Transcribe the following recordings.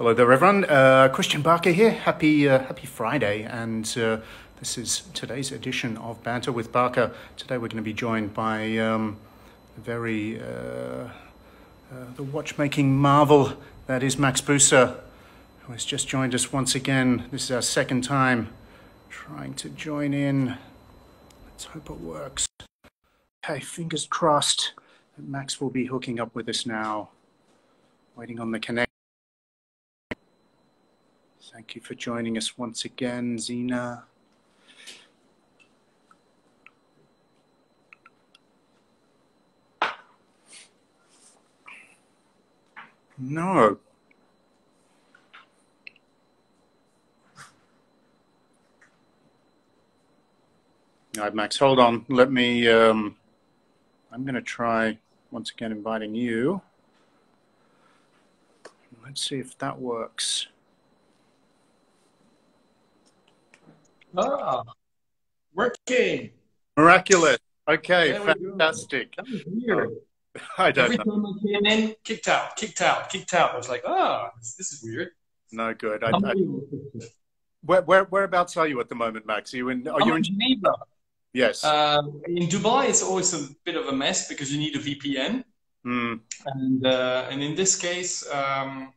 Hello there, everyone. Uh, Christian Barker here. Happy uh, Happy Friday, and uh, this is today's edition of Banter with Barker. Today we're going to be joined by um, a very uh, uh, the watchmaking marvel that is Max Büsser, who has just joined us once again. This is our second time trying to join in. Let's hope it works. Okay, fingers crossed that Max will be hooking up with us now. Waiting on the connect. Thank you for joining us once again, Zena. No. All right, Max, hold on. Let me, um, I'm going to try once again inviting you. Let's see if that works. Ah, working. Miraculous. Okay, fantastic. Weird. I don't Every know. time I came in, kicked out, kicked out, kicked out. I was like, ah, this, this is weird. No good. I, I, where, where, whereabouts are you at the moment, Max? Are you in? Are I'm you in? Geneva. Yes. Uh, in Dubai, it's always a bit of a mess because you need a VPN, Hmm. and uh, and in this case, um,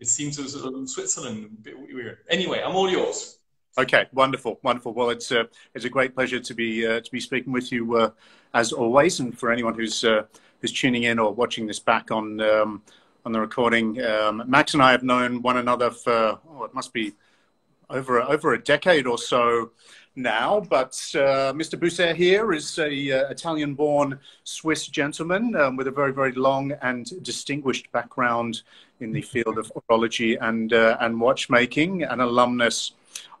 it seems it was Switzerland. A bit weird. Anyway, I'm all yours. Okay, wonderful, wonderful. Well, it's uh, it's a great pleasure to be uh, to be speaking with you uh, as always, and for anyone who's uh, who's tuning in or watching this back on um, on the recording, um, Max and I have known one another for oh, it must be over over a decade or so now. But uh, Mr. Büsser here is a Italian-born Swiss gentleman um, with a very very long and distinguished background in the field of horology and and watchmaking, an alumnus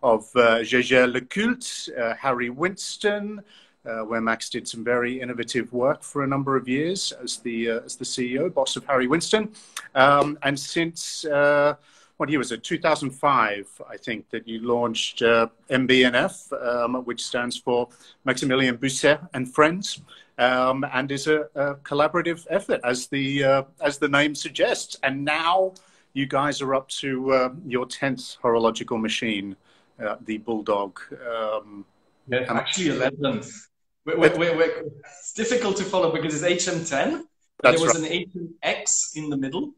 of uh, Jaeger LeCoultre, uh, Harry Winston, uh, where Max did some very innovative work for a number of years as the uh, as the CEO, boss of Harry Winston, um, and since uh, what year was it? 2005, I think, that you launched uh, MB&F, um, which stands for Maximilian Büsser and Friends. Um, and is a, a collaborative effort, as the uh, as the name suggests. And now you guys are up to uh, your tenth horological machine, uh, the Bulldog. Um, Yeah, actually 11. Wait, wait, wait, wait. It's difficult to follow because it's HM10. But there was an HMX in the middle.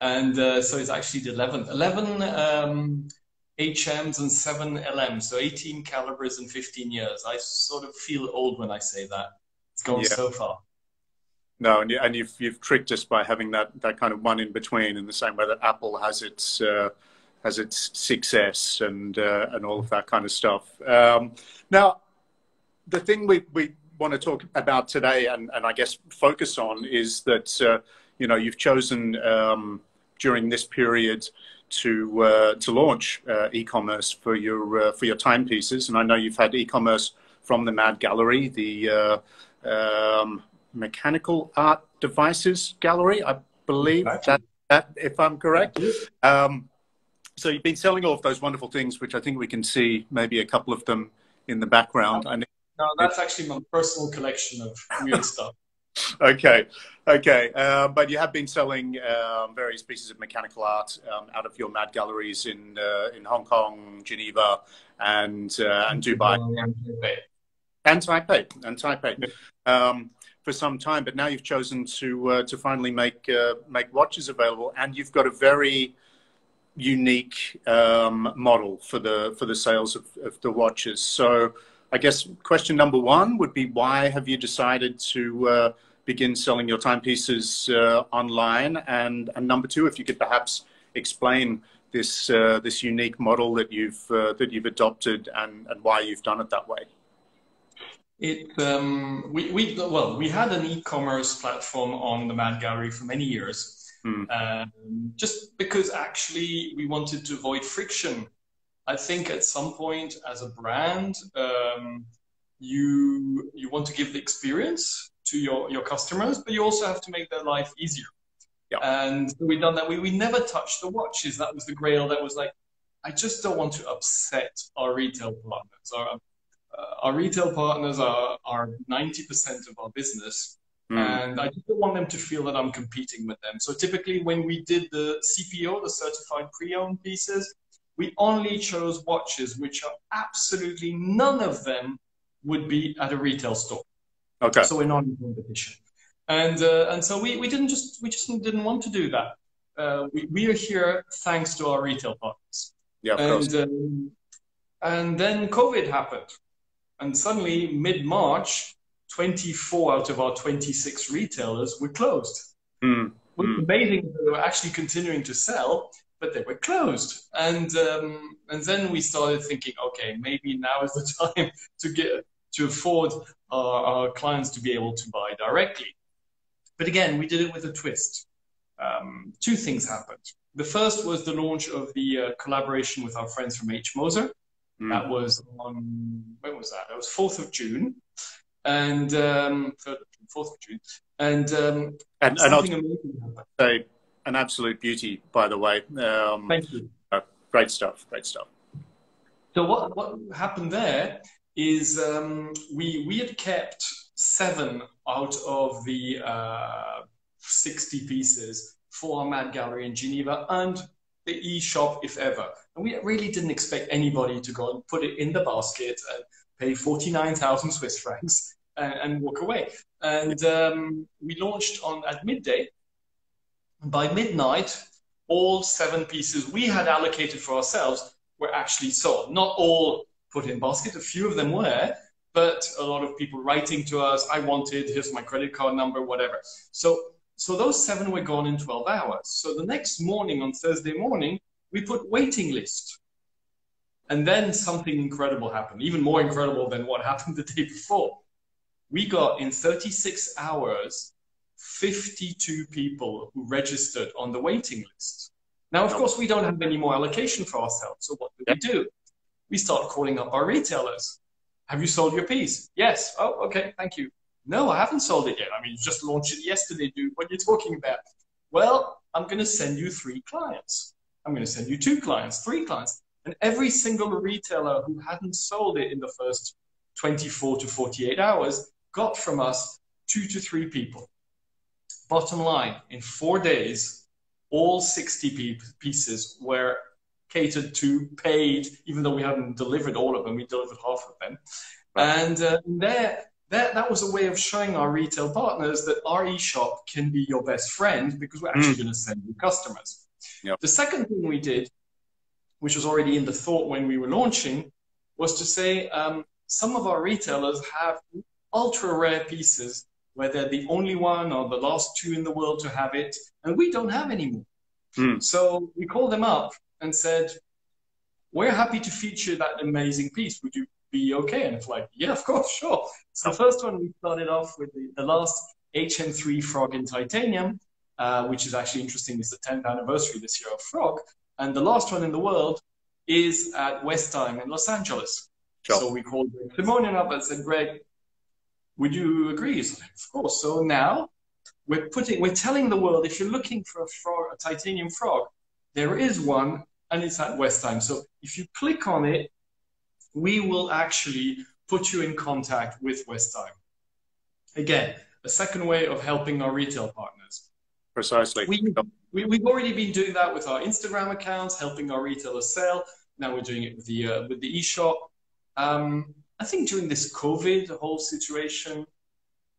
And uh, so it's actually the 11. 11 um, HMs and 7 LMs. So 18 calibers in 15 years. I sort of feel old when I say that. It's gone Yeah. so far. no, and, you, and you've you've tricked us by having that, that kind of one in between, in the same way that Apple has its uh, has its success and uh, and all of that kind of stuff. Um, now, the thing we, we want to talk about today and, and I guess focus on is that, uh, you know, you've chosen um, during this period to uh, to launch uh, e-commerce for your uh, for your timepieces, and I know you've had e-commerce from the Mad Gallery, the uh, um, Mechanical Art Devices Gallery, I believe that, that if I'm correct. Um, so you've been selling all of those wonderful things, which I think we can see maybe a couple of them in the background. I No, that's actually my personal collection of weird stuff. Okay, okay. Uh, but you have been selling um, various pieces of mechanical art um, out of your Mad galleries in uh, in Hong Kong, Geneva, and uh, and Dubai, and Taipei, and Taipei, um, for some time. But now you've chosen to uh, to finally make uh, make watches available, and you've got a very unique um, model for the for the sales of, of the watches. So. I guess question number one would be why have you decided to uh, begin selling your timepieces uh, online? And, and number two, if you could perhaps explain this uh, this unique model that you've uh, that you've adopted and, and why you've done it that way. It um, we we well we had an e-commerce platform on the Mad Gallery for many years, Hmm. um, just because actually we wanted to avoid friction. I think at some point as a brand, um, you you want to give the experience to your your customers, but you also have to make their life easier. Yeah. And so we done that. We we never touched the watches. That was the grail. That was like, I just don't want to upset our retail partners. Our uh, our retail partners are are ninety percent of our business, Mm. And I didn't want them to feel that I'm competing with them. So typically, when we did the CPO, the certified pre owned pieces, we only chose watches which are absolutely none of them would be at a retail store. Okay. So we're not in competition. And, uh, and so we, we didn't just, we just didn't want to do that. Uh, we, we are here thanks to our retail partners. Yeah, of and, course. Um, and then COVID happened. And suddenly, mid March, 24 out of our 26 retailers were closed. Mm. What's mm. amazing they were actually continuing to sell, but they were closed. And um, and then we started thinking, okay, maybe now is the time to get to afford our, our clients to be able to buy directly. But again, we did it with a twist. Um, two things happened. The first was the launch of the uh, collaboration with our friends from H. Moser. Mm. That was on, when was that? That was 4th of June. And, um, 3rd of June, 4th of June. And, um, and, something and amazing happened. Say, an absolute beauty, by the way. Um, Thank you. Uh, great stuff, great stuff. So what, what happened there is um, we, we had kept seven out of the uh, 60 pieces for our Mad Gallery in Geneva and the e-shop if ever. And we really didn't expect anybody to go and put it in the basket and pay 49,000 Swiss francs and, and, walk away. And um, we launched on at midday. By midnight, all seven pieces we had allocated for ourselves were actually sold. Not all put in basket. A few of them were, but a lot of people writing to us, I wanted, here's my credit card number, whatever. So so those seven were gone in 12 hours. So the next morning, on Thursday morning, we put waiting list. And then something incredible happened, even more incredible than what happened the day before. We got in 36 hours 52 people who registered on the waiting list. Now, of course, we don't have any more allocation for ourselves. So what do we do? We start calling up our retailers. Have you sold your piece? Yes. Oh, okay. Thank you. No, I haven't sold it yet. I mean, you just launched it yesterday, dude. What are you talking about? Well, I'm going to send you three clients. I'm going to send you two clients, three clients. And every single retailer who hadn't sold it in the first 24 to 48 hours got from us two to three people. Bottom line, in four days, all 60 pieces were catered to, paid, even though we hadn't delivered all of them, we delivered half of them. And uh, there, that, that was a way of showing our retail partners that our e-shop can be your best friend because we're actually mm. going to send you customers. Yep. The second thing we did, which was already in the thought when we were launching, was to say um, some of our retailers have ultra rare pieces where they're the only one or the last two in the world to have it, and we don't have anymore. Mm. So we called them up and said, We're happy to feature that amazing piece. Would you be okay? And it's like, yeah, of course, sure. So the first one we started off with the, the last HM3 Frog in titanium, uh, which is actually interesting. It's the 10th anniversary this year of Frog. And the last one in the world is at Westime in Los Angeles. Sure. So we called Simonian up and said, Greg, would you agree? Said, of course. So now we're putting, we're telling the world if you're looking for a frog, a titanium frog, there is one and it's at Westime. So if you click on it, we will actually put you in contact with Westime. Again, a second way of helping our retail partners. Precisely. We, we, we've already been doing that with our Instagram accounts, helping our retailers sell. Now we're doing it with the, uh, with the e-shop. Um, I think during this COVID whole situation,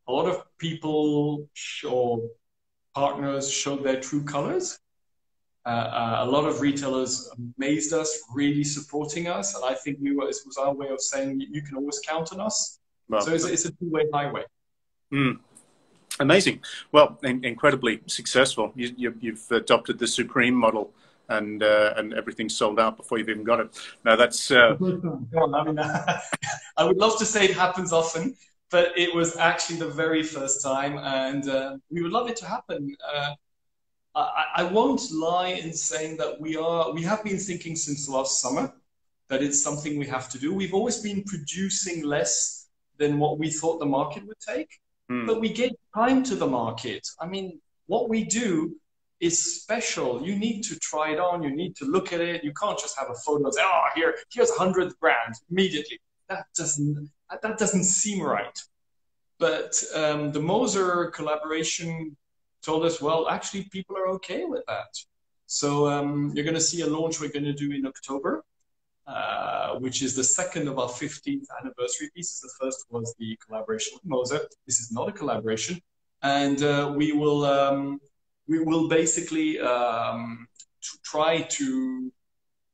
a lot of people or partners showed their true colors. Uh, uh, a lot of retailers amazed us, really supporting us, and I think we were, it was our way of saying you can always count on us. So it's, it's a two-way highway. Mm. Amazing. Well, in, incredibly successful. You, have you, adopted the Supreme model, and uh, and everything's sold out before you've even got it. Now that's. Uh... I mean, I would love to say it happens often, but it was actually the very first time, and uh, we would love it to happen. Uh, I, I won't lie in saying that we are we have been thinking since last summer that it's something we have to do. We've always been producing less than what we thought the market would take, mm. but we give time to the market. I mean, what we do is special. You need to try it on. You need to look at it. You can't just have a photo and say, "Oh, here, here's a hundred brand immediately." That doesn't that doesn't seem right. But um, the Moser collaboration told us, well, actually, people are okay with that. So um, you're going to see a launch we're going to do in October, uh, which is the second of our 15th anniversary pieces. The first was the collaboration with Moser. This is not a collaboration, and uh, we will um, we will basically um, try to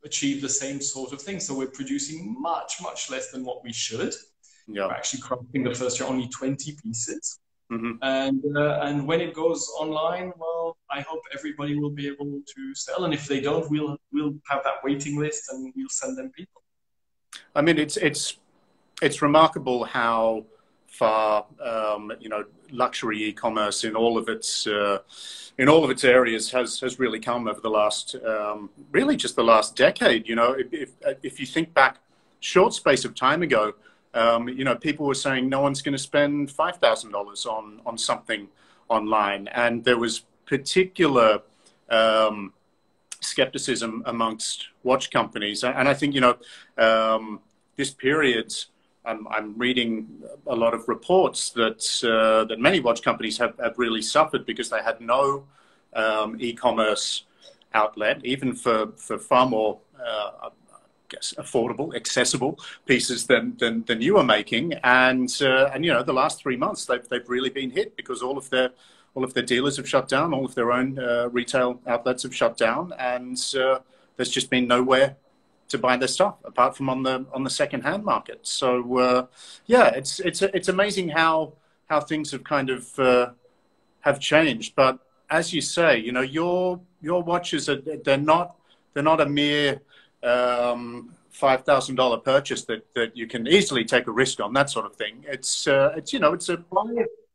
achieve the same sort of thing. So we're producing much much less than what we should. Yeah. We're actually crafting the first year only 20 pieces. Mm-hmm. And uh, and when it goes online, well, I hope everybody will be able to sell. And if they don't, we'll we'll have that waiting list and we'll send them people. I mean, it's it's it's remarkable how far um, you know luxury e-commerce in all of its uh, in all of its areas has has really come over the last um, really just the last decade. You know, if, if, if you think back short space of time ago, um, you know, people were saying no one's going to spend five thousand dollars on on something online, and there was particular um, skepticism amongst watch companies. And I think you know um, this period. I'm, I'm, reading a lot of reports that uh, that many watch companies have, have really suffered because they had no um, e-commerce outlet, even for for far more uh, affordable, accessible pieces than, than, than you are making. And, uh, and, you know, the last three months, they've, they've really been hit because all of their, all of their dealers have shut down, all of their own uh, retail outlets have shut down, and uh, there's just been nowhere to buy their stuff apart from on the on the second hand market. So uh, yeah, it's it's it's amazing how how things have kind of uh, have changed. But as you say, you know, your your watches are they're not they're not a mere um, five thousand dollar purchase that, that you can easily take a risk on that sort of thing. It's uh, it's you know it's a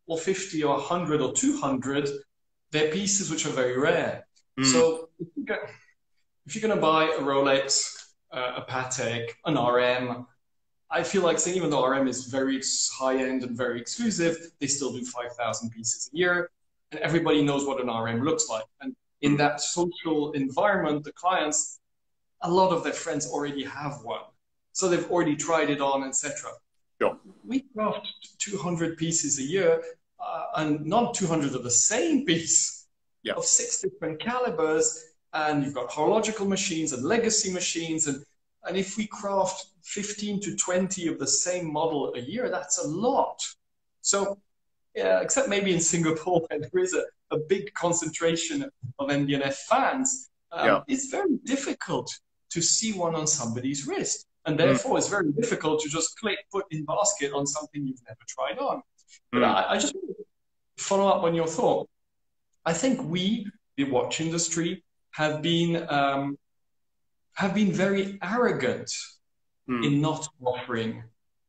or fifty or hundred or two hundred. They're pieces which are very rare. Mm. So if you're going to buy a Rolex, uh, a Patek, an RM, I feel like saying even though RM is very high end and very exclusive, they still do 5,000 pieces a year. And everybody knows what an RM looks like. And in hmm. that social environment, the clients, a lot of their friends already have one. So they've already tried it on, etc. Sure. We craft 200 pieces a year, uh, and not 200 of the same piece, yeah. of six different calibers. And you've got horological machines and legacy machines. And, and if we craft 15 to 20 of the same model a year, that's a lot. So, yeah, except maybe in Singapore, where there is a, a big concentration of MB&F fans, um, yeah. it's very difficult to see one on somebody's wrist. And hmm. therefore, mm. it's very difficult to just click put in basket on something you've never tried on. But mm. I, I, just follow up on your thought. I think we, the watch industry, have been um, have been very arrogant mm. in not offering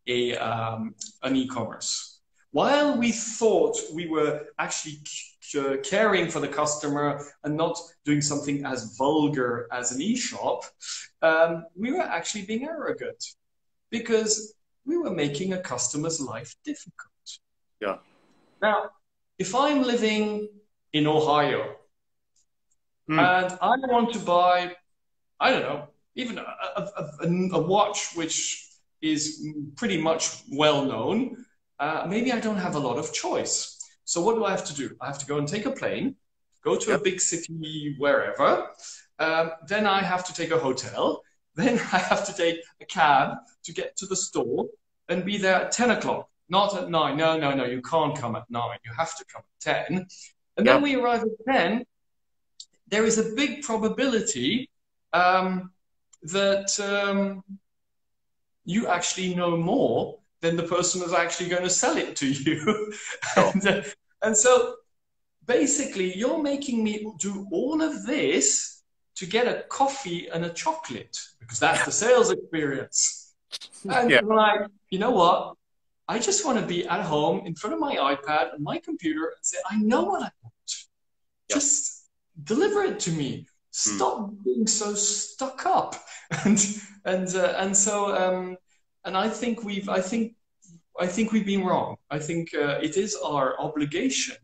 a um, an e-commerce. While we thought we were actually uh, caring for the customer and not doing something as vulgar as an e-shop, um, we were actually being arrogant because we were making a customer's life difficult. Yeah. Now, if I'm living in Ohio mm. and I want to buy, I don't know, even a, a, a, a watch which is pretty much well known, uh, maybe I don't have a lot of choice. So what do I have to do? I have to go and take a plane, go to yep. a big city wherever. Um, then I have to take a hotel. Then I have to take a cab to get to the store and be there at 10 o'clock, not at 9. No, no, no, you can't come at 9. You have to come at 10. And yep. then we arrive at 10. There is a big probability um, that um, you actually know more then the person is actually going to sell it to you. and, uh, and so basically, you're making me do all of this to get a coffee and a chocolate because that's the sales experience. And yeah. Like, you know what? I just want to be at home in front of my iPad and my computer and say, I know what I want. Yep. Just deliver it to me. Hmm. Stop mm. being so stuck up. And and uh, and so um, and I think we've I think I think we've been wrong. I think uh, it is our obligation,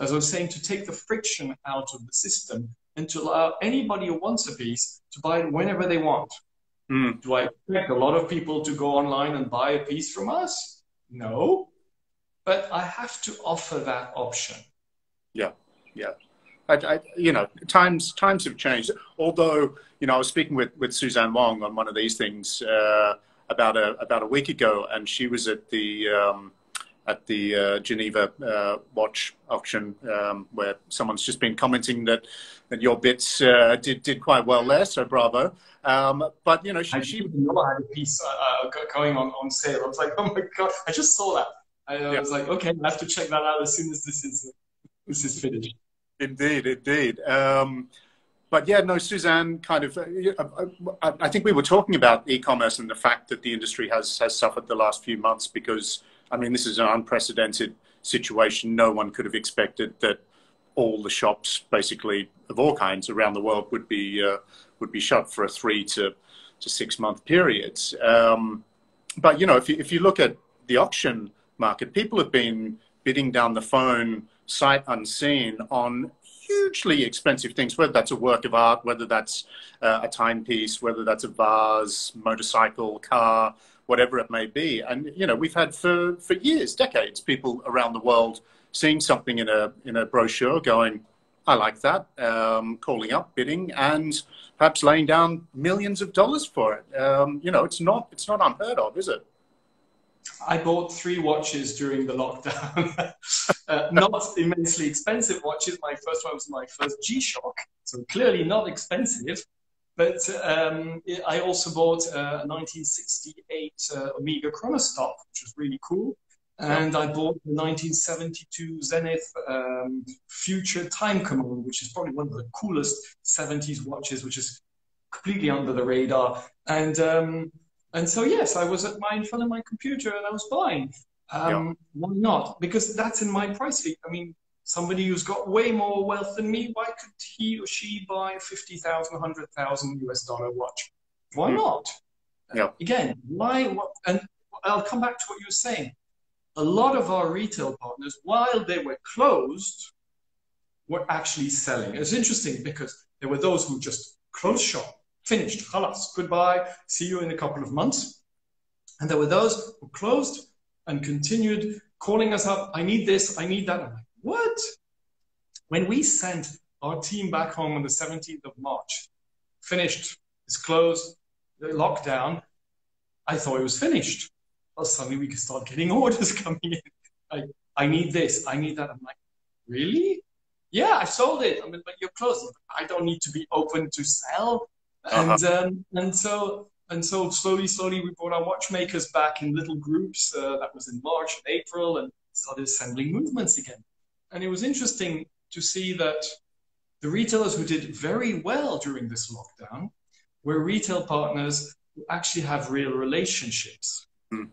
as I was saying, to take the friction out of the system and to allow anybody who wants a piece to buy it whenever they want. Mm. Do I expect a lot of people to go online and buy a piece from us? No. but I have to offer that option. Yeah, yeah. I, I, you know, times times have changed. Although, you know, I was speaking with, with Suzanne Wong on one of these things uh, about a about a week ago, and she was at the um, at the uh, Geneva uh, watch auction um, where someone's just been commenting that that your bits uh, did did quite well there. So bravo. Um, but you know, she, I she know I had a piece uh, uh, going on on sale. I was like, oh my god, I just saw that. I, I yeah. was like, okay, I have to check that out as soon as this is this is finished. Indeed, indeed. Um, but yeah, no, Suzanne kind of, uh, uh, I think we were talking about e-commerce and the fact that the industry has, has suffered the last few months because, I mean, this is an unprecedented situation. No one could have expected that all the shops, basically of all kinds around the world, would be uh, would be shut for a three to to six month period. Um, but you know, if you, if you look at the auction market, people have been bidding down the phone sight unseen on hugely expensive things, whether that's a work of art, whether that's uh, a timepiece, whether that's a vase, motorcycle, car, whatever it may be. And, you know, we've had for, for years, decades, people around the world seeing something in a, in a brochure going, I like that, um, calling up, bidding, and perhaps laying down millions of dollars for it. Um, you know, it's not, it's not unheard of, is it? I bought three watches during the lockdown. uh, not immensely expensive watches. My first one was my first G-Shock, so clearly not expensive. But um, I also bought a 1968 uh, Omega Chronostop, which was really cool. And I bought the 1972 Zenith um, Future Time Command, which is probably one of the coolest 70s watches, which is completely under the radar. And um, and so, yes, I was at my in front of my computer and I was buying. Um, yeah. Why not? Because that's in my price league. I mean, somebody who's got way more wealth than me, why could he or she buy 50,000, 100,000 US dollar watch? Why mm. not? Yeah. Uh, again, why? What, and I'll come back to what you were saying. A lot of our retail partners, while they were closed, were actually selling. It's interesting because there were those who just closed shop finished, halas, goodbye, see you in a couple of months. And there were those who closed and continued calling us up, I need this, I need that. I'm like, what? When we sent our team back home on the 17th of March, finished, it's closed, the lockdown, I thought it was finished. Well, suddenly we could start getting orders coming in. I, I need this, I need that. I'm like, really? Yeah, I sold it. I mean, but you're closed. I don't need to be open to sell. Uh-huh. And um, and so and so slowly, slowly, we brought our watchmakers back in little groups. Uh, that was in March and April, and started assembling movements again. And it was interesting to see that the retailers who did very well during this lockdown were retail partners who actually have real relationships. Mm.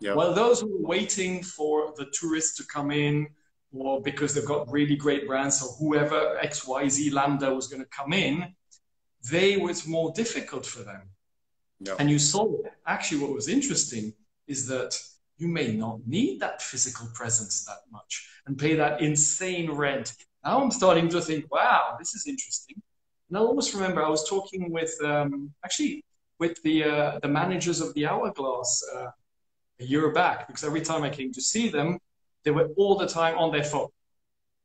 Yeah. While those who were waiting for the tourists to come in, or because they've got really great brands, or whoever XYZ Lambda was going to come in, they was more difficult for them. And you saw actually what was interesting is that you may not need that physical presence that much and pay that insane rent. Now I'm starting to think, wow, this is interesting. And I almost remember I was talking with um, actually with the uh, the managers of the Hourglass uh, a year back because every time I came to see them, they were all the time on their phone.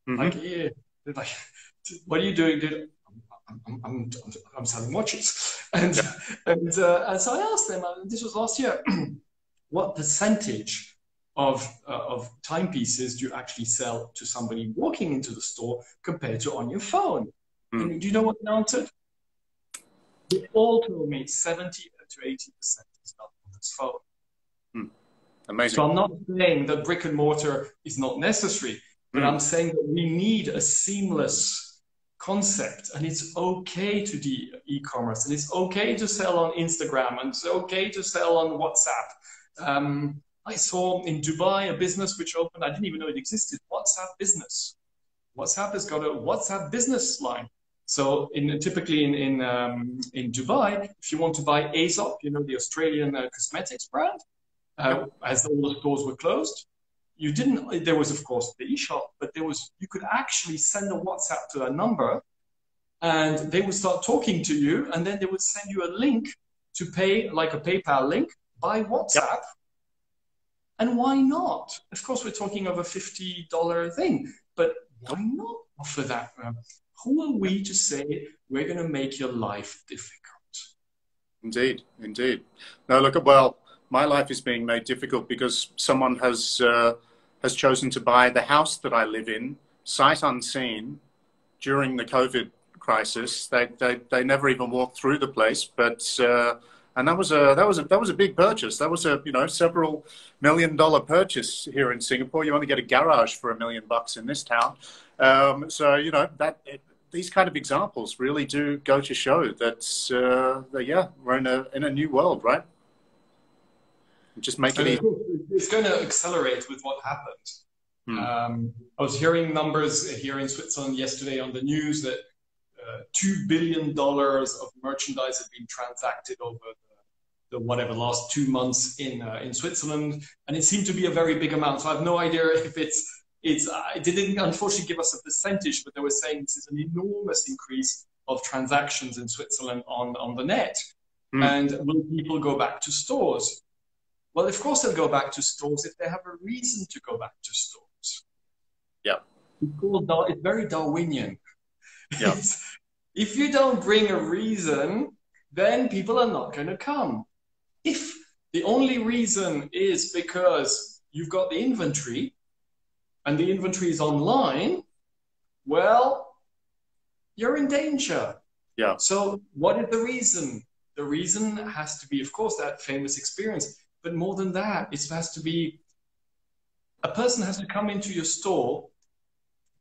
Mm-hmm. Like, yeah, like, what are you doing, dude? I'm, I'm, I'm selling watches. And, yeah. and, uh, and so I asked them, uh, this was last year, what percentage of, uh, of timepieces do you actually sell to somebody walking into the store compared to on your phone? Mm. And do you know what they answered? They all told me 70 to 80% is not on this phone. Mm. Amazing. So I'm not saying that brick and mortar is not necessary, but mm. I'm saying that we need a seamless concept and it's okay to do e-commerce and it's okay to sell on instagram and it's okay to sell on whatsapp. Um, i saw in dubai a business which opened i didn't even know it existed whatsapp business. Whatsapp has got a whatsapp business line. So in typically in in, um, in dubai if you want to buy aesop you know the australian uh, cosmetics brand uh, as all the stores were closed you didn't there was of course the e-shop but there was you could actually send a whatsapp to a number and they would start talking to you and then they would send you a link to pay like a paypal link by whatsapp yep. And why not? Of course, we're talking of a $50 thing, but why not offer that? Um, who are we to say we're going to make your life difficult? Indeed, indeed. Now, look, at well, my life is being made difficult because someone has uh, has chosen to buy the house that I live in, sight unseen, during the COVID crisis. They they, they never even walked through the place, but uh, and that was a that was a that was a big purchase. That was a you know several million dollar purchase here in Singapore. You only get a garage for a million bucks in this town. Um, so you know that it, these kind of examples really do go to show that, uh, that yeah we're in a in a new world, right? Just make it. It's going to accelerate with what happened. Hmm. Um, I was hearing numbers here in Switzerland yesterday on the news that uh, two billion dollars of merchandise had been transacted over the, the whatever last two months in uh, in Switzerland, and it seemed to be a very big amount. So I have no idea if it's it's uh, it didn't unfortunately give us a percentage, but they were saying this is an enormous increase of transactions in Switzerland on on the net. Mm. And will people go back to stores? Well, of course they'll go back to stores if they have a reason to go back to stores. Yeah. It's, called, it's very Darwinian. Yeah. if you don't bring a reason, then people are not going to come. If the only reason is because you've got the inventory and the inventory is online, well, you're in danger. Yeah. So, what is the reason? The reason has to be, of course, that famous experience. But more than that, it has to be a person has to come into your store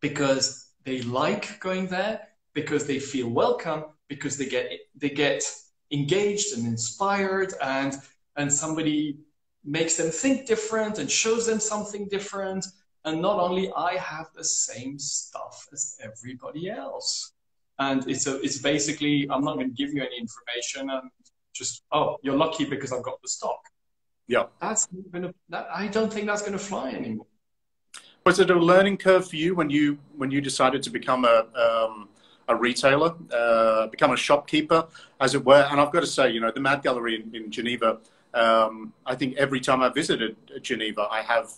because they like going there, because they feel welcome, because they get they get engaged and inspired, and and somebody makes them think different and shows them something different. And not only I have the same stuff as everybody else. And it's a, it's basically I'm not going to give you any information and just oh you're lucky because I've got the stock. Yeah. That's gonna, that, I don't think that's going to fly anymore. Was it a learning curve for you when you when you decided to become a um, a retailer, uh, become a shopkeeper, as it were? And I've got to say, you know, the Mad Gallery in, in Geneva. Um, I think every time I visited Geneva, I have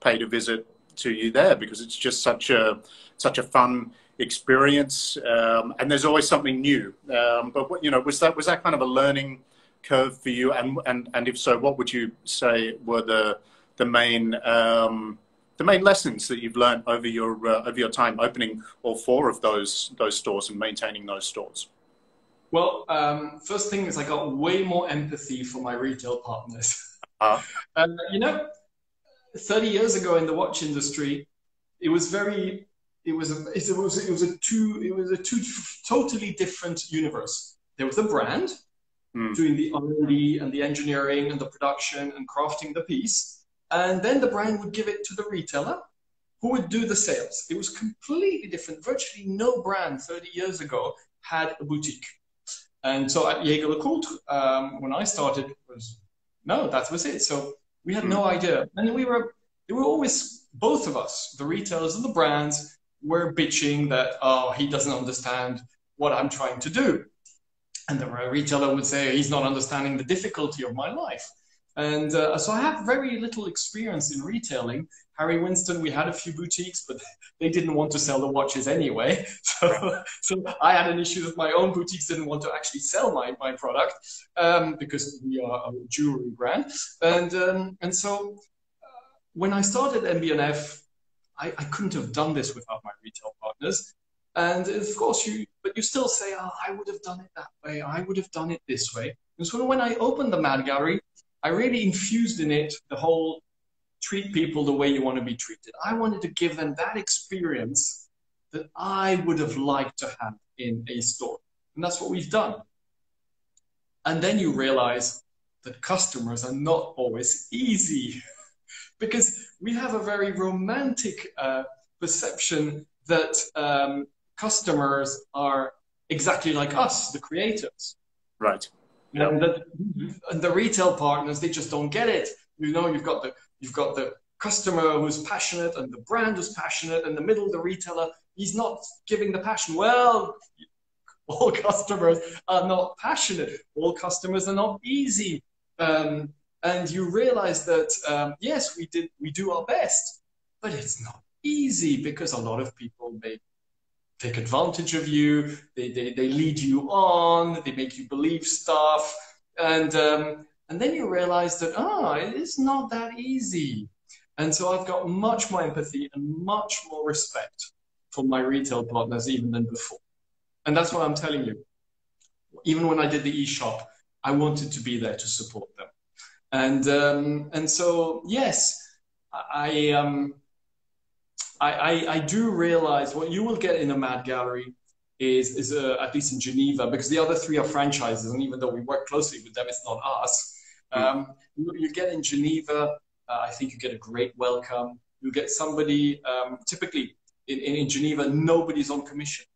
paid a visit to you there because it's just such a such a fun experience, um, and there's always something new. Um, but what, you know, was that was that kind of a learning curve for you? And, and, and if so, what would you say were the, the main, um, the main lessons that you've learned over your, uh, over your time opening all four of those, those stores and maintaining those stores? Well, um, first thing is I got way more empathy for my retail partners. Uh, uh, you know, 30 years ago in the watch industry, it was very, it was a, it was, it was a two, it was a two totally different universe. There was a brand, mm. doing the R&D and the engineering and the production and crafting the piece. And then the brand would give it to the retailer who would do the sales. It was completely different. Virtually no brand 30 years ago had a boutique. And so at Jaeger LeCoultre, um, when I started, was no, that was it. So we had mm. no idea. And we were, they were always, both of us, the retailers and the brands, were bitching that, oh, he doesn't understand what I'm trying to do. And the retailer would say, he's not understanding the difficulty of my life. And uh, so I have very little experience in retailing. Harry Winston, we had a few boutiques, but they didn't want to sell the watches anyway. So, so I had an issue that my own boutiques didn't want to actually sell my, my product um, because we are a jewelry brand. And, um, and so uh, when I started MB&F, I, I couldn't have done this without my retail partners. And of course, you but you still say, "Oh, I would have done it that way. I would have done it this way." And so when I opened the Mad Gallery, I really infused in it the whole treat people the way you want to be treated. I wanted to give them that experience that I would have liked to have in a store, and that's what we've done. And then you realize that customers are not always easy because we have a very romantic uh, perception that um, customers are exactly like us, the creators. Right. And the, and the retail partners, they just don't get it. You know, you've got the you've got the customer who's passionate and the brand who's passionate, and the middle, the retailer, he's not giving the passion. Well, all customers are not passionate. All customers are not easy. Um, and you realize that um, yes, we did we do our best, but it's not easy because a lot of people may take advantage of you. They, they, they lead you on. They make you believe stuff. And, um, and then you realize that, ah, oh, it is not that easy. And so I've got much more empathy and much more respect for my retail partners even than before. And that's what I'm telling you. Even when I did the e-shop, I wanted to be there to support them. And, um, and so, yes, I, um, I, I, I, do realize what you will get in a Mad Gallery is, is uh, at least in Geneva, because the other three are franchises, and even though we work closely with them, it's not us. Hmm. Um, you, you, get in Geneva, uh, I think you get a great welcome. You get somebody, um, typically in, in, in, Geneva, nobody's on commission.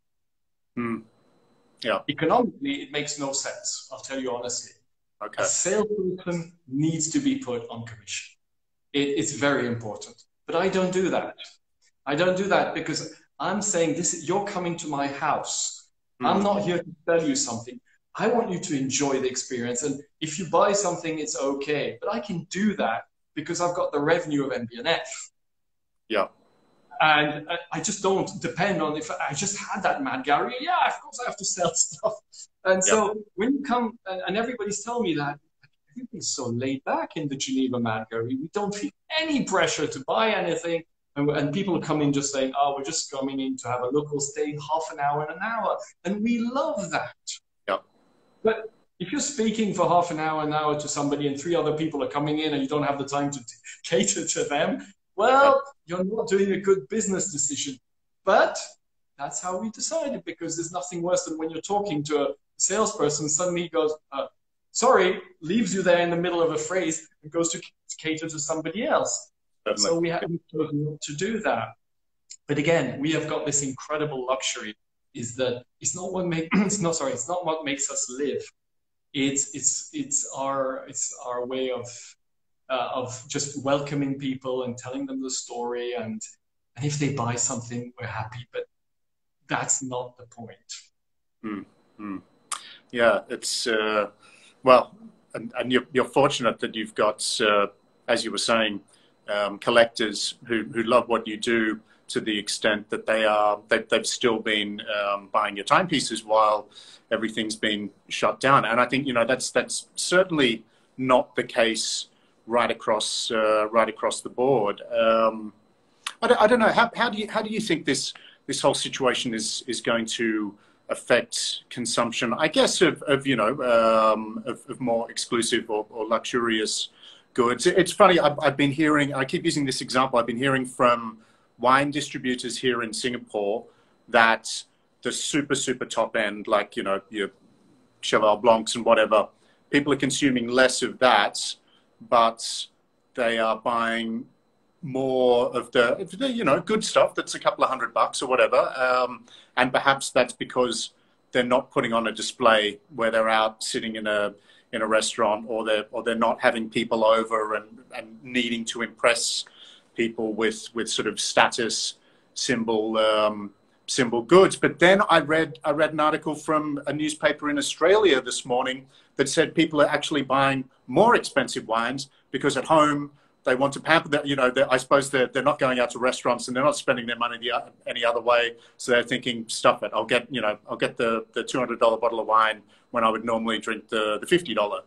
Mm. Yeah. Economically, it makes no sense, I'll tell you honestly. Okay. A salesperson needs to be put on commission. It, it's very important. But I don't do that. I don't do that because I'm saying this you're coming to my house. Mm. I'm not here to sell you something. I want you to enjoy the experience. And if you buy something, it's okay. But I can do that because I've got the revenue of MB&F. Yeah. And I just don't depend on if I just had that mad gallery. Yeah, of course I have to sell stuff. And so yeah. when you come, and everybody's telling me that, everybody's so laid back in the Geneva Mad Gallery. We don't feel any pressure to buy anything. And, and people come in just saying, oh, we're just coming in to have a local stay, half an hour and an hour. And we love that. Yeah. But if you're speaking for half an hour, an hour to somebody and three other people are coming in and you don't have the time to cater to them, well, you're not doing a good business decision. But that's how we decided because there's nothing worse than when you're talking to a salesperson, suddenly he goes, uh, sorry, leaves you there in the middle of a phrase and goes to cater to somebody else. So we have to do that. But again, we have got this incredible luxury is that it's not what make it's not sorry, it's not what makes us live. It's it's it's our it's our way of uh, of just welcoming people and telling them the story and and if they buy something, we're happy. But that's not the point. Mm, mm. Yeah, it's uh, well, and, and you're, you're, fortunate that you've got, uh, as you were saying, um, collectors who, who love what you do to the extent that they are they, have still been um, buying your timepieces while everything's been shut down. And I think you know that's that's certainly not the case right across uh, right across the board. Um, I, don't, I, don't, know how, how do you how do you think this this whole situation is is going to affect consumption? I guess of, of you know um, of, of, more exclusive or, or luxurious goods. It's funny, I've, I've, been hearing, I keep using this example, I've been hearing from wine distributors here in Singapore that the super, super top end, like, you know, your Cheval Blancs and whatever, people are consuming less of that, but they are buying more of the, you know, good stuff that's a couple of hundred bucks or whatever. Um, and perhaps that's because they're not putting on a display where they're out sitting in a, in a restaurant or they're or they're not having people over and, and needing to impress people with with sort of status symbol um, symbol goods. But then I read I read an article from a newspaper in Australia this morning that said people are actually buying more expensive wines because at home they want to pamper that. You know, I suppose they're, they're not going out to restaurants and they're not spending their money the, any other way. So they're thinking, stuff it. I'll get, you know, I'll get the, the $200 bottle of wine when I would normally drink the, the $50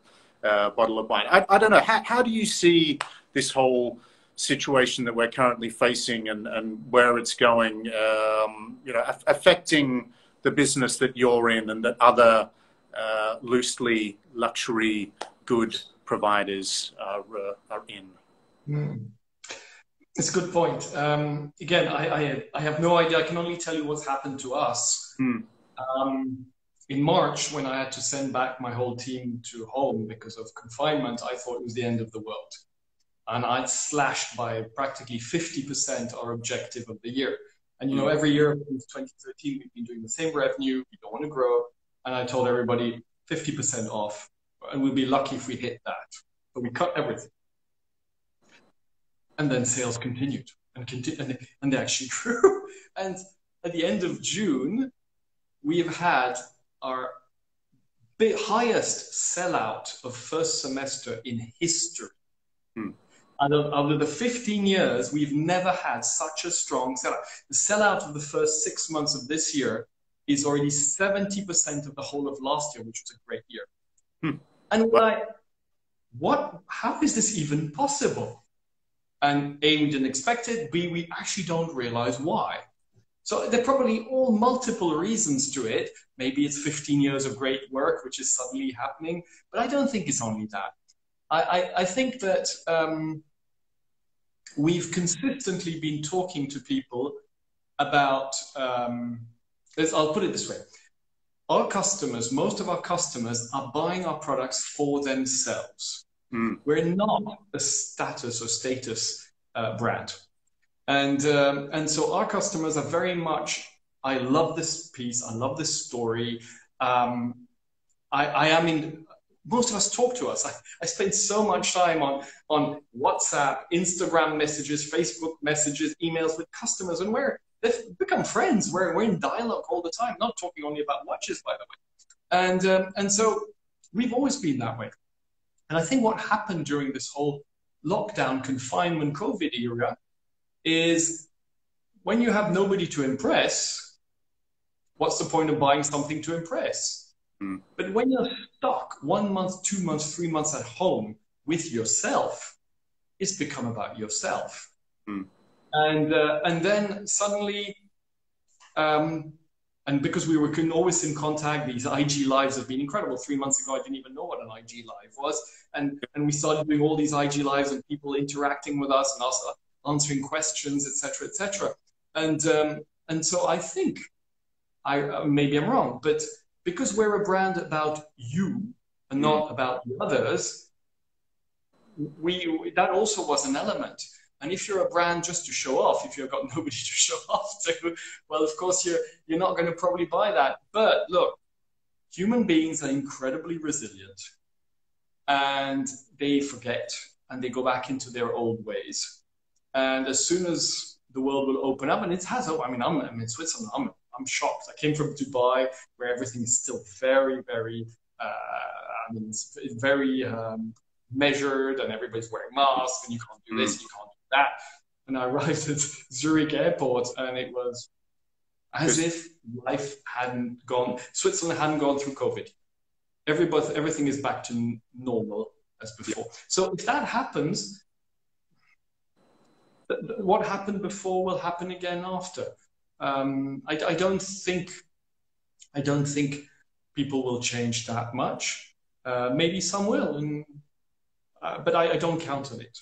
uh, bottle of wine. I, I don't know. How, how do you see this whole situation that we're currently facing and, and where it's going, um, you know, affecting the business that you're in and that other uh, loosely luxury good providers are, uh, are in? Mm. It's a good point. Um, again, I, I, I, have no idea. I can only tell you what's happened to us. Mm. Um, in March, when I had to send back my whole team to home because of confinement, I thought it was the end of the world. And I'd slashed by practically 50% our objective of the year. And you know, every year since 2013, we've been doing the same revenue. We don't want to grow. And I told everybody 50% off, and we'll be lucky if we hit that. But we cut everything and then sales continued and, continu- and, they, and they actually grew. and at the end of June, we have had our highest sellout of first semester in history. Hmm. And over the 15 years, we've never had such a strong sellout. The sellout of the first six months of this year is already 70% of the whole of last year, which was a great year. Hmm. And we're like, what, how is this even possible? And A, we didn't expect it. B, we actually don't realize why. So there are probably all multiple reasons to it. Maybe it's 15 years of great work, which is suddenly happening, but I don't think it's only that. I, I, I think that um, we've consistently been talking to people about, um, I'll put it this way. Our customers, most of our customers are buying our products for themselves. Mm. We're not a status or status uh, brand. And, um, and so our customers are very much, I love this piece, I love this story. Um, I, I am in, most of us talk to us. I, I spend so much time on, on WhatsApp, Instagram messages, Facebook messages, emails with customers, and we're, they've become friends. We're, we're in dialogue all the time, not talking only about watches, by the way. And, um, and so we've always been that way. And I think what happened during this whole lockdown, confinement, COVID era is when you have nobody to impress, what's the point of buying something to impress? Mm. But when you're stuck one month, two months, three months at home with yourself, it's become about yourself. Mm. And, uh, and then suddenly, um, and because we were always in contact, these IG lives have been incredible. Three months ago, I didn't even know what an IG live was. And, and we started doing all these IG lives and people interacting with us and us answering questions, etc., etc. And um, and so I think I uh, maybe I'm wrong, but because we're a brand about you and not about the others, we that also was an element. And if you're a brand just to show off, if you've got nobody to show off to, well, of course you're you're not going to probably buy that. But look, human beings are incredibly resilient, and they forget and they go back into their old ways. And as soon as the world will open up, and it has, I mean, I'm, I'm in Switzerland, I'm, I'm shocked. I came from Dubai, where everything is still very, very, uh, I mean, it's very um, measured, and everybody's wearing masks, and you can't do this, mm. you can't that. And I arrived at Zurich airport, and it was as if life hadn't gone, Switzerland hadn't gone through COVID. Everybody, everything is back to normal as before. So if that happens, what happened before will happen again after. Um, I, I, don't think I don't think people will change that much. Uh, maybe some will, and, uh, but I, I, don't count on it.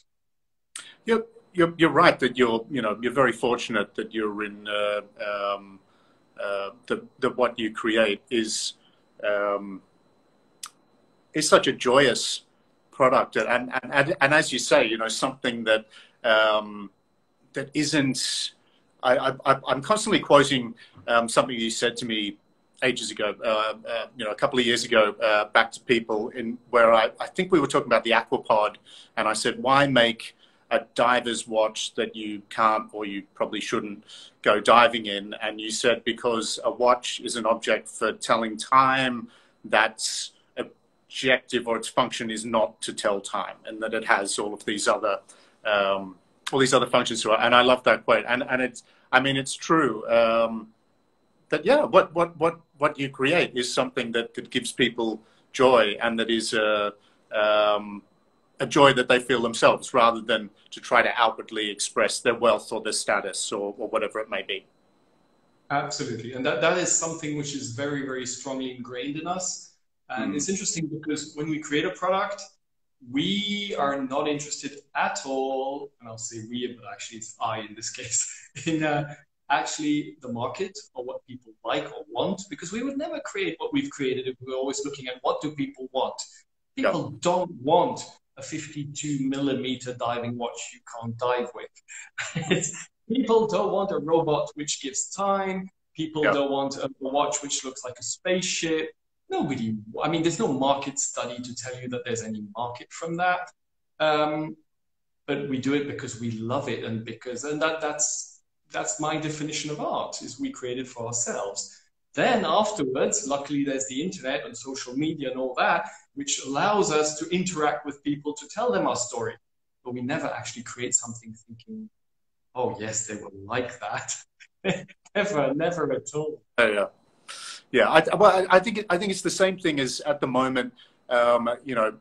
You're, you're, you're right that you're you know you're very fortunate that you're in uh, um, uh, that what you create is um, is such a joyous product and, and and and as you say you know something that um, that isn't. I, am constantly quoting um, something you said to me ages ago, uh, uh, you know, a couple of years ago, uh, back to people in where I, I think we were talking about the Aquapod, and I said, why make a diver's watch that you can't or you probably shouldn't go diving in? And you said because a watch is an object for telling time that's objective or its function is not to tell time, and that it has all of these other um, all these other functions to it. And I love that quote. And and it's I mean it's true um, that yeah, what what what what you create is something that that gives people joy and that is a um, a joy that they feel themselves rather than to try to outwardly express their wealth or their status or, or whatever it may be. Absolutely. And that, that is something which is very, very strongly ingrained in us. And mm. it's interesting because when we create a product, we are not interested at all, and I'll say we, but actually it's I in this case, in uh, actually the market or what people like or want, because we would never create what we've created if we are always looking at what do people want. People yeah. don't want a 52 millimeter diving watch you can't dive with. people don't want a robot which gives time. People yeah. don't want a watch which looks like a spaceship nobody, I mean, there's no market study to tell you that there's any market from that. Um, but we do it because we love it and because, and that, that's, that's my definition of art is we create it for ourselves. Then afterwards, luckily there's the internet and social media and all that, which allows us to interact with people to tell them our story. But we never actually create something thinking, oh yes, they will like that. never, never at all. Yeah. Yeah, I, well, I think I think it's the same thing as at the moment. Um, you know,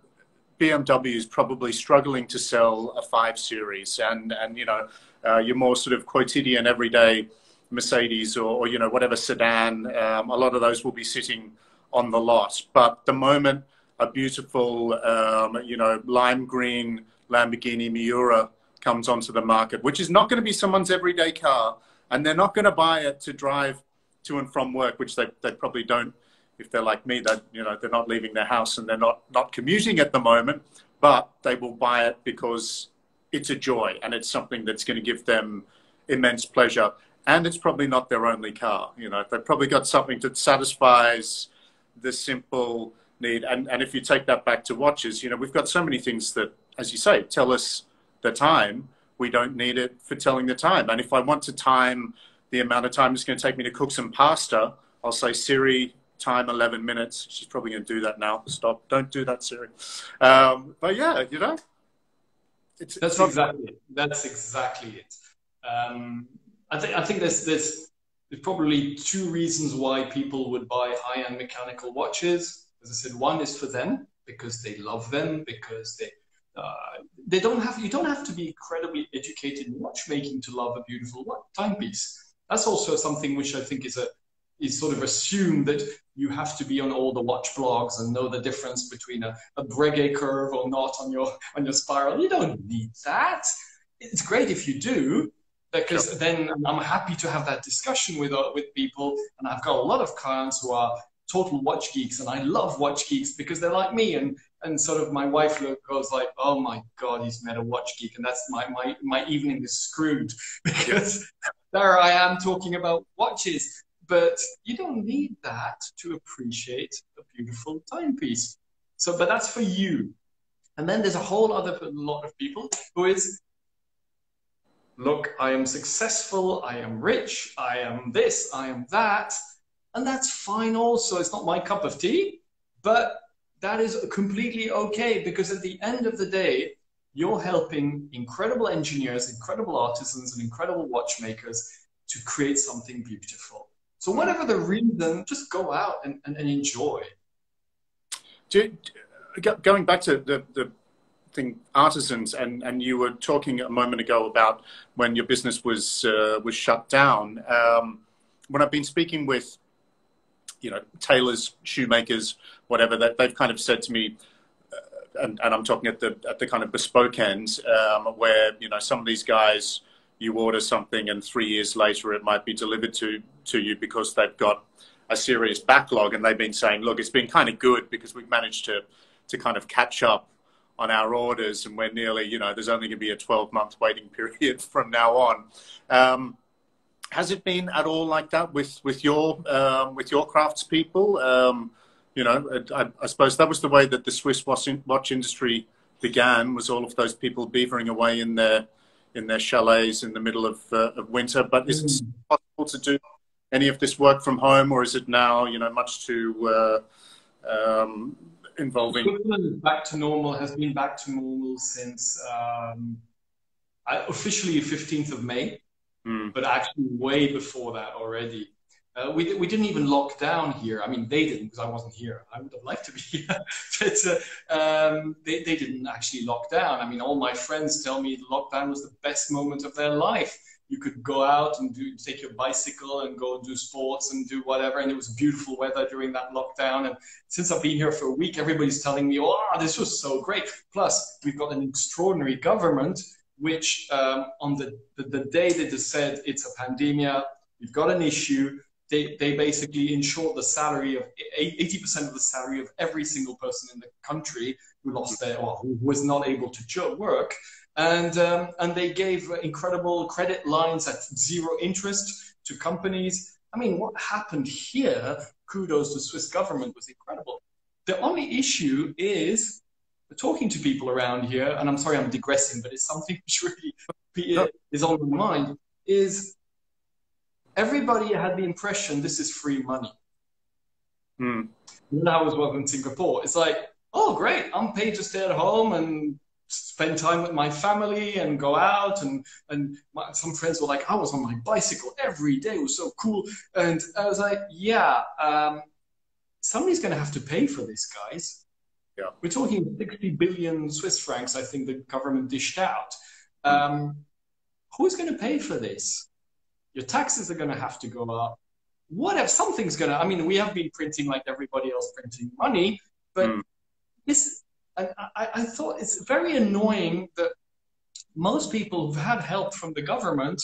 BMW is probably struggling to sell a five series, and and you know, uh, your more sort of quotidian everyday Mercedes or, or you know whatever sedan, um, a lot of those will be sitting on the lot. But the moment a beautiful, um, you know, lime green Lamborghini Miura comes onto the market, which is not going to be someone's everyday car, and they're not going to buy it to drive to and from work, which they, they probably don't if they're like me, that you know they're not leaving their house and they're not not commuting at the moment, but they will buy it because it's a joy and it's something that's going to give them immense pleasure. And it's probably not their only car. You know, they've probably got something that satisfies the simple need. And and if you take that back to watches, you know, we've got so many things that, as you say, tell us the time. We don't need it for telling the time. And if I want to time the amount of time it's going to take me to cook some pasta, I'll say, Siri, time 11 minutes. She's probably going to do that now. Stop. Don't do that, Siri. Um, but yeah, you know, it's, that's it's exactly it. That's exactly it. Um, I think I think there's there's there's probably two reasons why people would buy high-end mechanical watches. As I said, one is for them because they love them because they uh, they don't have you don't have to be incredibly educated in watchmaking to love a beautiful timepiece that's also something which I think is a is sort of assumed that you have to be on all the watch blogs and know the difference between a, a Breguet curve or not on your on your spiral. You don't need that. It's great if you do, because sure. then I'm happy to have that discussion with uh, with people. And I've got a lot of clients who are total watch geeks, and I love watch geeks because they're like me. And and sort of my wife goes like, "Oh my God, he's met a watch geek," and that's my my my evening is screwed because there I am talking about watches. But you don't need that to appreciate a beautiful timepiece. So, but that's for you. And then there's a whole other lot of people who is, look, I am successful, I am rich, I am this, I am that. And that's fine also. It's not my cup of tea, but that is completely okay because at the end of the day, you're helping incredible engineers, incredible artisans, and incredible watchmakers to create something beautiful. So, whatever the reason, just go out and, and, and enjoy. Do, going back to the, the thing, artisans, and, and you were talking a moment ago about when your business was uh, was shut down. Um, when I've been speaking with, you know, tailors, shoemakers, whatever, that they've kind of said to me, and, and I'm talking at the at the kind of bespoke ends, um, where you know some of these guys, you order something and three years later it might be delivered to to you because they've got a serious backlog, and they've been saying, look, it's been kind of good because we've managed to to kind of catch up on our orders, and we're nearly, you know, there's only going to be a 12 month waiting period from now on. Um, has it been at all like that with with your um, with your craftspeople? Um, you know, I, I, suppose that was the way that the Swiss watch, watch industry began. Was all of those people beavering away in their in their chalets in the middle of, uh, of winter. But is it mm. possible to do any of this work from home, or is it now, you know, much too uh, um, involving? Switzerland back to normal has been back to normal since um, officially 15th of May, mm. but actually way before that already. Uh, we, we didn't even lock down here. I mean, they didn't because I wasn't here. I would have liked to be here, but uh, um, they, they didn't actually lock down. I mean, all my friends tell me the lockdown was the best moment of their life. You could go out and do take your bicycle and go do sports and do whatever. And it was beautiful weather during that lockdown. And since I've been here for a week, everybody's telling me, "Oh, this was so great." Plus, we've got an extraordinary government, which um, on the, the the day they just said it's a pandemic, we've got an issue they, they basically insured the salary of 80% of the salary of every single person in the country who lost their or who was not able to work. And, um, and they gave incredible credit lines at zero interest to companies. I mean, what happened here, kudos to the Swiss government, was incredible. The only issue is talking to people around here, and I'm sorry I'm digressing, but it's something which really is on my mind, is everybody had the impression this is free money. Mm. When I was working in Singapore, it's like, oh, great, I'm paid to stay at home and spend time with my family and go out and and my, some friends were like i was on my bicycle every day it was so cool and i was like yeah um, somebody's going to have to pay for this guys yeah. we're talking 60 billion swiss francs i think the government dished out um, who's going to pay for this your taxes are going to have to go up what if something's going to i mean we have been printing like everybody else printing money but mm. this and I, I thought it's very annoying that most people who've had help from the government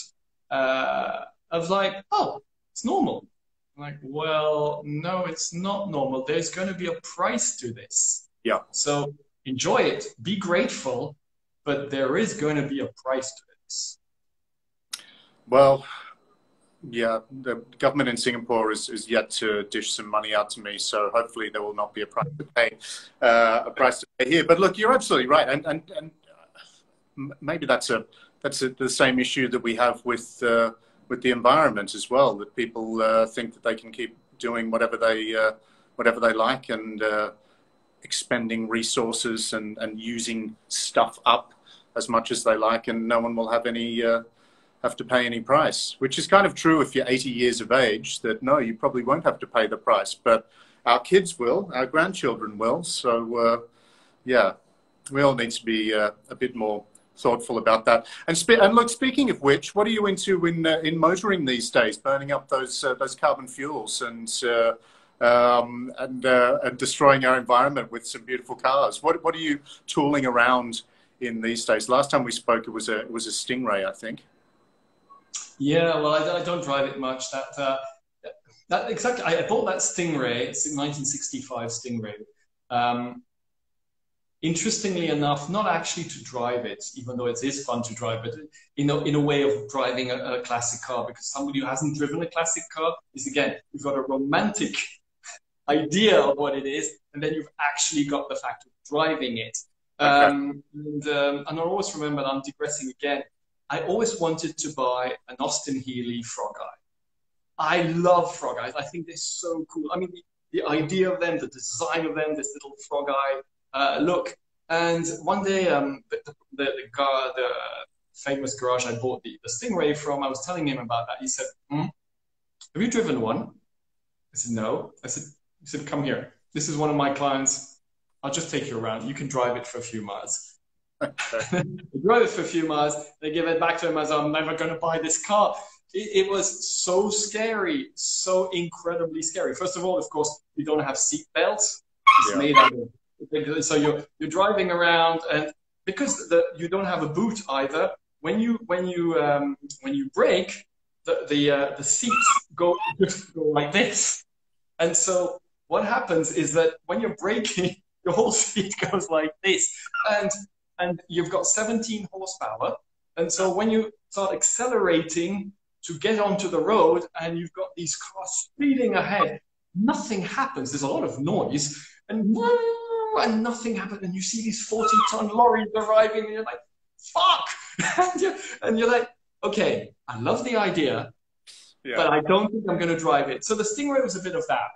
uh, of like, oh, it's normal. I'm like, well, no, it's not normal. There's going to be a price to this. Yeah. So enjoy it, be grateful, but there is going to be a price to this. Well, yeah, the government in Singapore is, is yet to dish some money out to me, so hopefully there will not be a price to pay, uh, a price to pay here. But look, you're absolutely right, and and, and maybe that's a that's a, the same issue that we have with uh, with the environment as well. That people uh, think that they can keep doing whatever they uh, whatever they like and uh, expending resources and and using stuff up as much as they like, and no one will have any uh, have to pay any price, which is kind of true if you're 80 years of age, that no, you probably won't have to pay the price, but our kids will, our grandchildren will. So, uh, yeah, we all need to be uh, a bit more thoughtful about that. And, spe- and look, speaking of which, what are you into in, uh, in motoring these days, burning up those, uh, those carbon fuels and, uh, um, and, uh, and destroying our environment with some beautiful cars? What, what are you tooling around in these days? Last time we spoke, it was a, it was a Stingray, I think. Yeah, well, I, I don't drive it much. That uh, that exactly. I, bought that Stingray. It's a 1965 Stingray. Um, interestingly enough, not actually to drive it, even though it is fun to drive, but in a, in a way of driving a, a classic car, because somebody who hasn't driven a classic car is, again, you've got a romantic idea of what it is, and then you've actually got the fact of driving it. Okay. Um, and, um, and I always remember, I'm digressing again, I always wanted to buy an Austin Healey frog eye. I love frog eyes. I think they're so cool. I mean, the, the idea of them, the design of them, this little frog eye uh, look. And one day, um, the, the, the, the, famous garage I bought the, the Stingray from, I was telling him about that. He said, hmm, Have you driven one? I said, No. I said, He said, Come here. This is one of my clients. I'll just take you around. You can drive it for a few miles. they drove it for a few miles. They give it back to him as I'm never going to buy this car. It, it, was so scary, so incredibly scary. First of all, of course, we don't have seat belts. It's yeah. made out of so you're you're driving around, and because the, you don't have a boot either, when you when you um, when you brake, the the uh, the seats go just go like this, and so what happens is that when you're braking, your whole seat goes like this, and and you've got 17 horsepower. And so when you start accelerating to get onto the road and you've got these cars speeding ahead, nothing happens. There's a lot of noise and and nothing happens. And you see these 40 ton lorries arriving and you're like, fuck. and, you're, and you're like, okay, I love the idea, yeah. but I don't think I'm going to drive it. So the Stingray was a bit of that.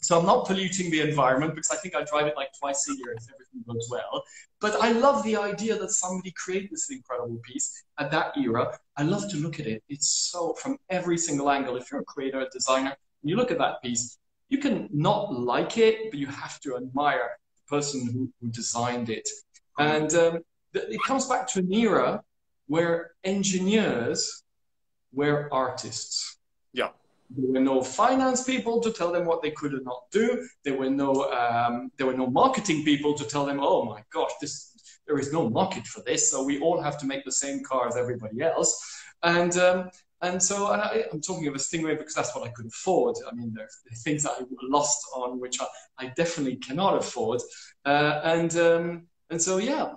So I'm not polluting the environment because I think I drive it like twice a year if everything goes well. But I love the idea that somebody created this incredible piece at that era. I love to look at it. It's so from every single angle. If you're a creator, a designer, and you look at that piece, you can not like it, but you have to admire the person who, who designed it. And um, it comes back to an era where engineers were artists. Yeah. There were no finance people to tell them what they could and not do. There were no um, there were no marketing people to tell them, oh my gosh, this there is no market for this, so we all have to make the same car as everybody else. And um, and so and I, am talking of a Stingray because that's what I could afford. I mean, there are things I lost on which I, I definitely cannot afford. Uh, and um, and so yeah,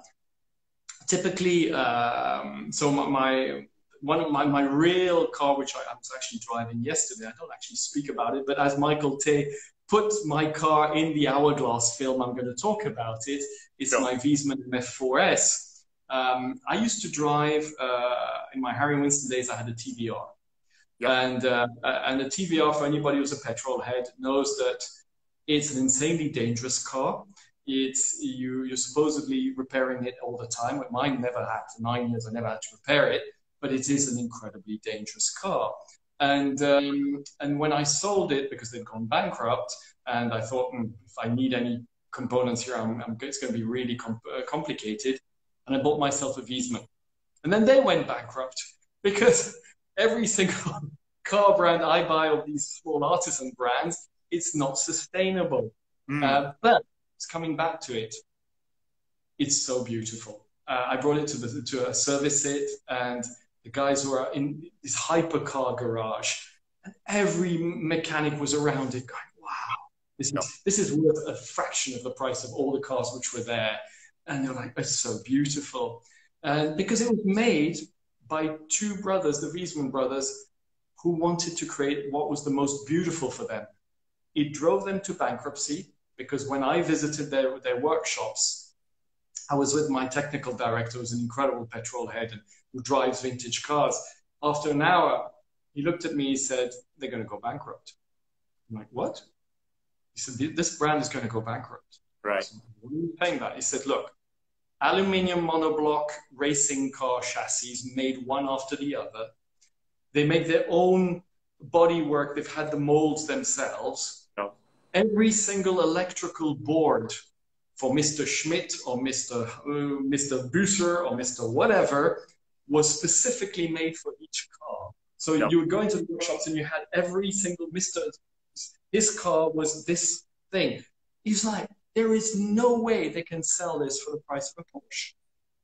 typically, um, so my, my one of my, my real car, which I, I, was actually driving yesterday, I don't actually speak about it, but as Michael Tay put my car in the Hourglass film, I'm going to talk about it. It's my Wiesmann MF4S. Um, I used to drive, uh, in my Harry Winston days, I had a TVR. Yep. And, uh, and a TVR, for anybody who's a petrol head, knows that It's an insanely dangerous car. It's you, you're supposedly repairing it all the time. But mine never had. For nine years, I never had to repair it, but it is an incredibly dangerous car. And um, and when I sold it because they'd gone bankrupt, and I thought mm, if I need any components here, I'm, I'm, it's going to be really uh, complicated. And I bought myself a Wiesmann. And then they went bankrupt because every single car brand I buy of these small artisan brands, it's not sustainable. Mm. Uh, but it's coming back to it. It's so beautiful. Uh, I brought it to the to a service it, and the guys were in this hypercar garage, and every mechanic was around it going, "Wow, this, no. is, this is worth a fraction of the price of all the cars which were there." And they're like, "It's so beautiful," and because it was made by two brothers, the Wiesmann brothers, who wanted to create what was the most beautiful for them. It drove them to bankruptcy because when I visited their, their workshops, I was with my technical director, who was an incredible petrol head and who drives vintage cars. After an hour, he looked at me, he said, They're going to go bankrupt. I'm like, What? He said, This brand is going to go bankrupt. Right. Said, what are you saying that? He said, Look, aluminium monoblock racing car chassis made one after the other. They make their own bodywork, they've had the molds themselves every single electrical board for Mr. Schmidt or Mr. Uh, Mr. Büsser or Mr. whatever was specifically made for each car. So yep. you would go into the workshops and you had every single Mr. His car was this thing. He's like, there is no way they can sell this for the price of a Porsche.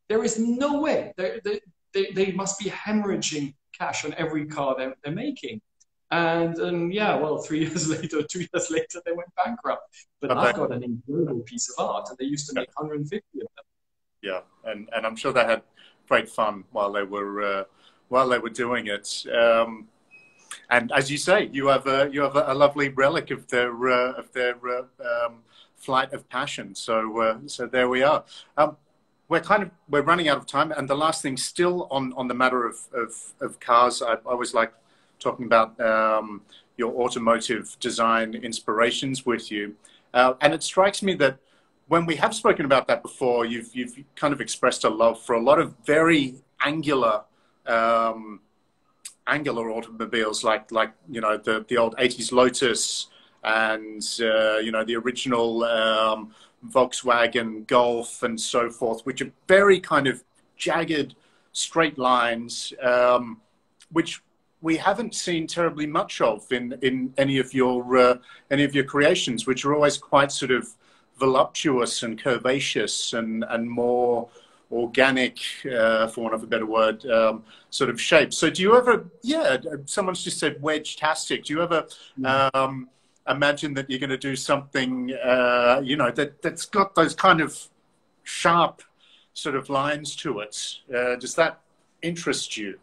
There is no way. They, they, they, they must be hemorrhaging cash on every car they're, they're making. And, and yeah, well, three years later, two years later, they went bankrupt. But okay. I've got an incredible piece of art, and they used to make 150 of them. Yeah, and, and I'm sure they had great fun while they were uh, while they were doing it. Um, and as you say, you have a you have a, lovely relic of their uh, of their uh, um, flight of passion. So uh, so there we are. Um, we're kind of we're running out of time, and the last thing, still on on the matter of of, of cars, I, I was like talking about um, your automotive design inspirations with you. Uh, and it strikes me that when we have spoken about that before, you've, you've kind of expressed a love for a lot of very angular, um, angular automobiles, like, like, you know, the, the old 80s Lotus and, uh, you know, the original um, Volkswagen Golf and so forth, which are very kind of jagged, straight lines, um, which we haven't seen terribly much of in, in any of your uh, any of your creations, which are always quite sort of voluptuous and curvaceous and and more organic, uh, for want of a better word, um, sort of shape. So, do you ever? Yeah, someone's just said wedge-tastic. Do you ever? Um, imagine that you're going to do something, uh, you know, that that's got those kind of sharp sort of lines to it. Uh, does that interest you?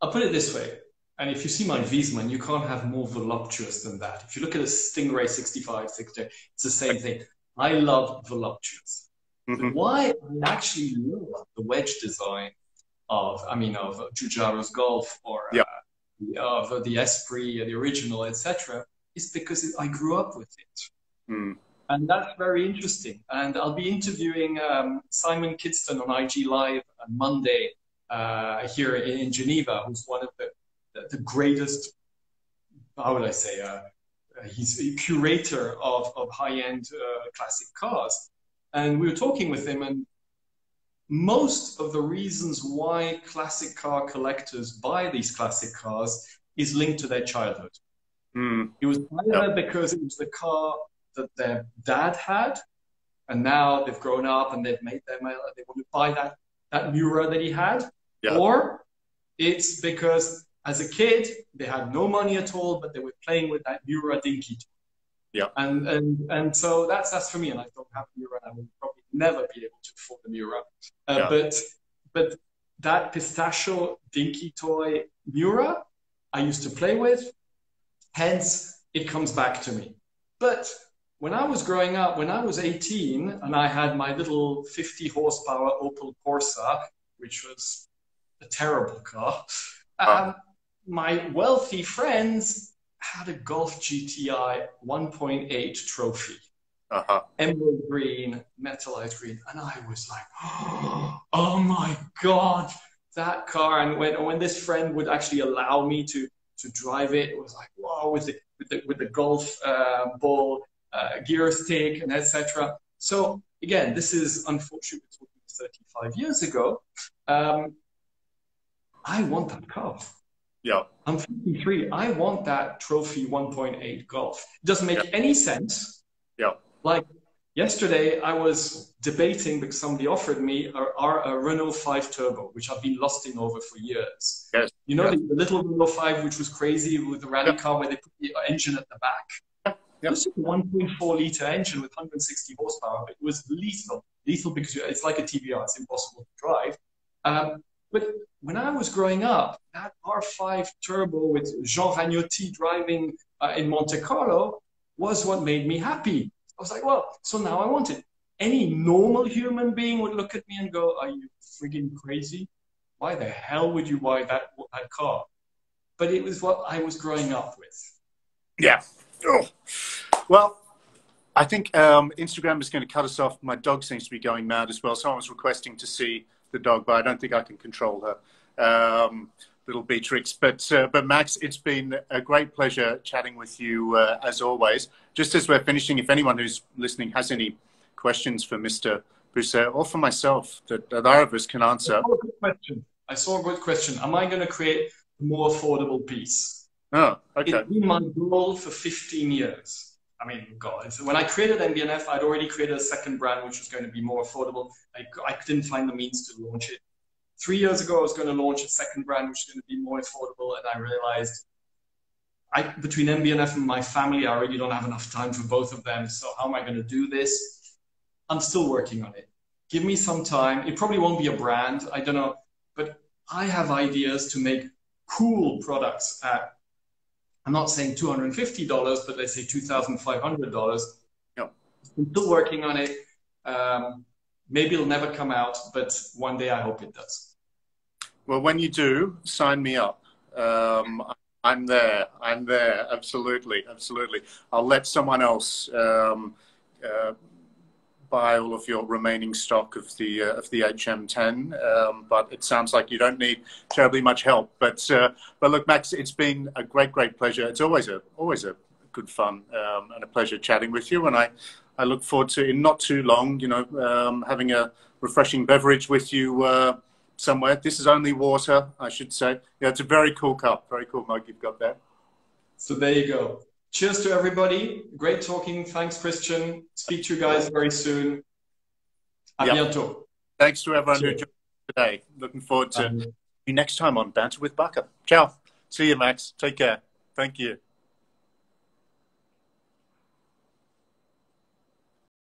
I'll put it this way. And if you see my Wiesmann, you can't have more voluptuous than that. If you look at a Stingray 65, 60, it's the same thing. I love voluptuous. Mm-hmm. Why I actually love the wedge design of, I mean, of Giugiaro's Golf or uh, of the Esprit, the original, etc., is because I grew up with it. Mm. And that's very interesting. And I'll be interviewing um, Simon Kidston on IG Live on Monday uh, here in Geneva, who's one of the, the greatest, how would I say, uh, he's a curator of, of high-end uh, classic cars. And we were talking with him, and most of the reasons why classic car collectors buy these classic cars is linked to their childhood. Mm. It was either yep. because it was the car that their dad had, and now they've grown up and they've made their they want to buy that that Miura that he had, yeah. Or it's because as a kid, they had no money at all, but they were playing with that Miura Dinky. Yeah. And, and, and so that's, that's for me. And I don't have Miura. I will probably never be able to afford the Miura. Uh, yeah. But, but that pistachio dinky toy Miura, I used to play with. Hence, it comes back to me. But when I was growing up, when I was 18 and I had my little 50 horsepower Opel Corsa, which was a terrible car. Um, my wealthy friends had a Golf GTI 1.8 trophy. Uh-huh. Emerald green, metallized green. And I was like, oh my God, that car. And when, when this friend would actually allow me to, to drive it, it was like, wow, with the, with the, with the golf uh, ball, uh, gear stick, and etc. So again, this is unfortunately 35 years ago. Um, I want that car. Yeah. I'm 53. I want that trophy 1.8 Golf. It doesn't make yeah. any sense. Yeah. Like yesterday, I was debating because somebody offered me a, a, Renault 5 Turbo, which I've been lusting over for years. Yes. You know, yes. The, little Renault 5, which was crazy with the rally yeah. car where they put the engine at the back. Yeah. This is a 1.4 liter engine with 160 horsepower, but it was lethal. Lethal because it's like a TVR, it's impossible to drive. Um, but when I was growing up, that R5 turbo with Jean Ragnotti driving uh, in Monte Carlo was what made me happy. I was like, well, so now I want it. Any normal human being would look at me and go, are you frigging crazy? Why the hell would you buy that, that car? But it was what I was growing up with. Yeah. Oh. Well, I think um, Instagram is going to cut us off. My dog seems to be going mad as well. Someone was requesting to see the dog, but I don't think I can control her, um, little Beatrix. But uh, but Max, it's been a great pleasure chatting with you uh, as always. Just as we're finishing, if anyone who's listening has any questions for Mr. Büsser or for myself that, that either of us can answer. I saw a good question. I saw a good question. Am I going to create a more affordable piece? Oh, okay. It's been my goal for 15 years. I mean, God, when I created MB&F, I'd already created a second brand which was going to be more affordable. I, I didn't find the means to launch it. Three years ago, I was going to launch a second brand which was going to be more affordable, and I realized I, between MB&F and my family, I really don't have enough time for both of them. So how am I going to do this? I'm still working on it. Give me some time. It probably won't be a brand. I don't know, but I have ideas to make cool products at I'm not saying $250, but let's say $2,500. Yeah. I'm still working on it. Um, maybe it'll never come out, but one day I hope it does. Well, when you do, sign me up. Um, I'm there. I'm there. Absolutely. Absolutely. I'll let someone else um, uh, buy all of your remaining stock of the uh, of the HM10. Um, but it sounds like you don't need terribly much help. But uh, but look, Max, it's been a great great pleasure. It's always a always a good fun um, and a pleasure chatting with you. And I I look forward to in not too long, you know, um, having a refreshing beverage with you. Uh, somewhere. This is only water, I should say. Yeah, it's a very cool cup, very cool mug you've got there. So there you go. Cheers to everybody. Great talking. Thanks, Christian. Speak to you guys very soon. A yep. bientôt. Thanks to everyone Cheers. who joined today. Looking forward to um, you next time on Banter with Barker. Ciao. See you, Max. Take care. Thank you.